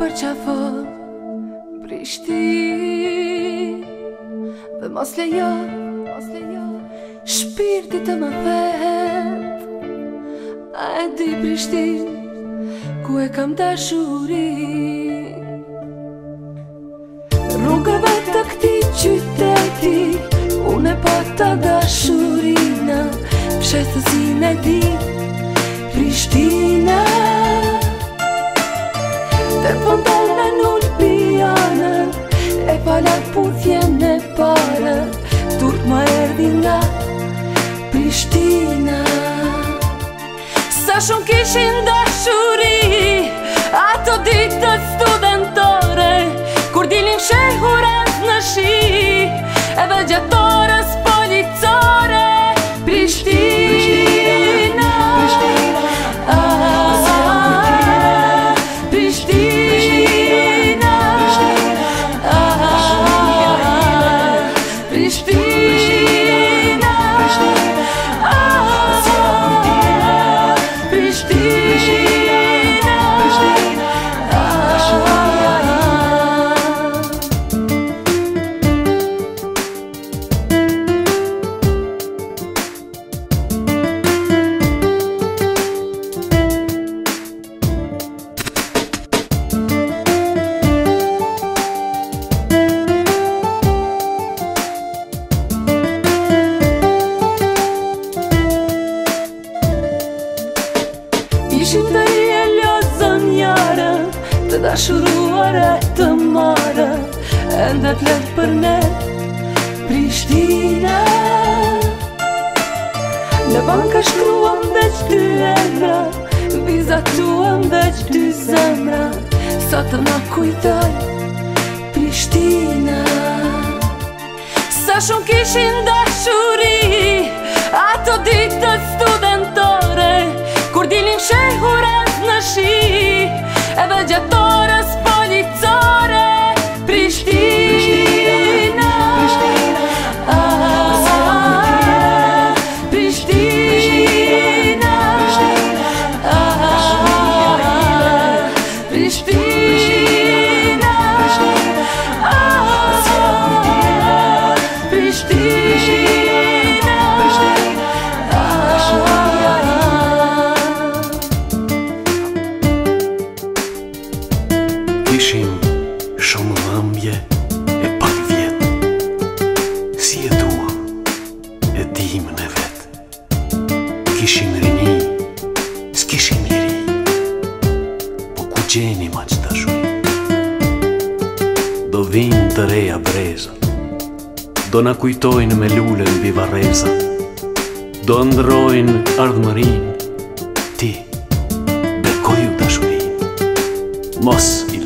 për qafo Prishti Dhe mos lejo Mos lejo Shpirti të më vet A e di prishti Ku e kam të shuri Rrugëve të këti qyteti Une po të dashurina Pshetësin e di Prishtina Prishtina Se pëndelme nul pijane E palat puthjen e pare Turk ma erdi nga Prishtina Sa shumë kishin Ishim të i e lotë zë Të dashuruar e të marë E ndë letë për ne Prishtina Në banka shkruam dhe që dy e vra Biza dhe që dy zemra Sa të nga kujtoj Prishtina Sa shumë kishin dhe E dhe gjithë gjeni ma që të shumë Do vinë të reja brezë Do na kujtojnë me lullën bivareza Do ndrojnë ardhëmërin Ti, dhe koju të shumë Mos i